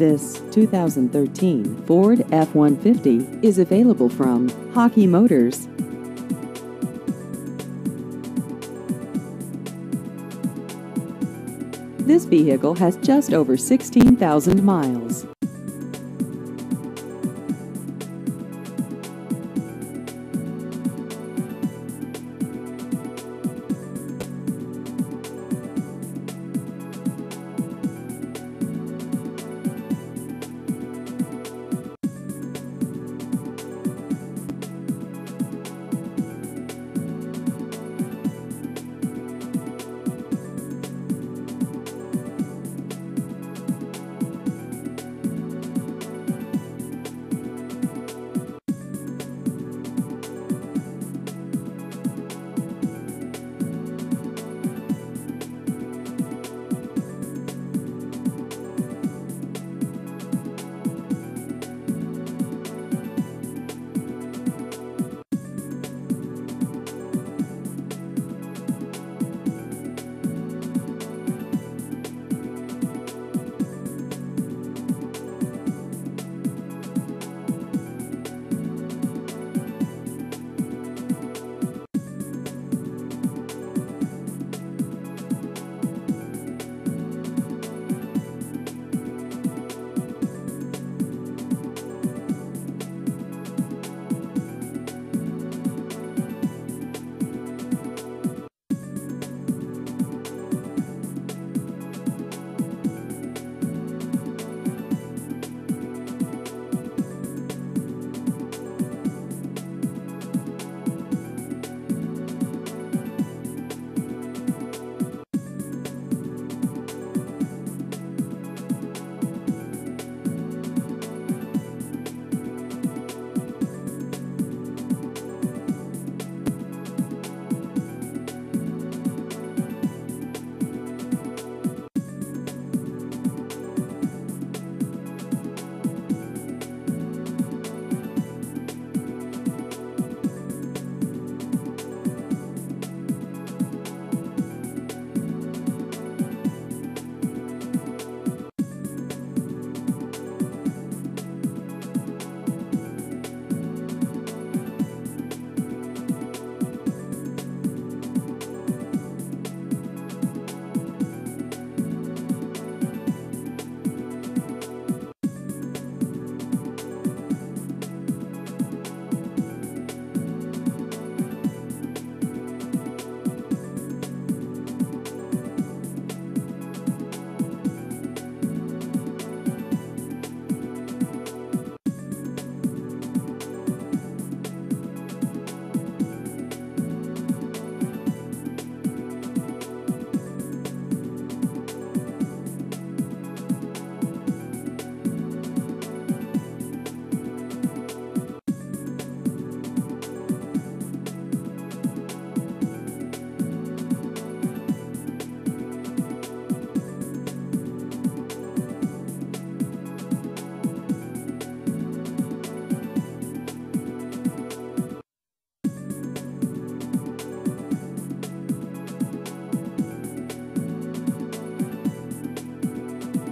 This 2013 Ford F-150 is available from Haacke Motors. This vehicle has just over 16,000 miles.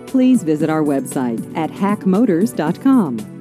Please visit our website at haackemotors.com.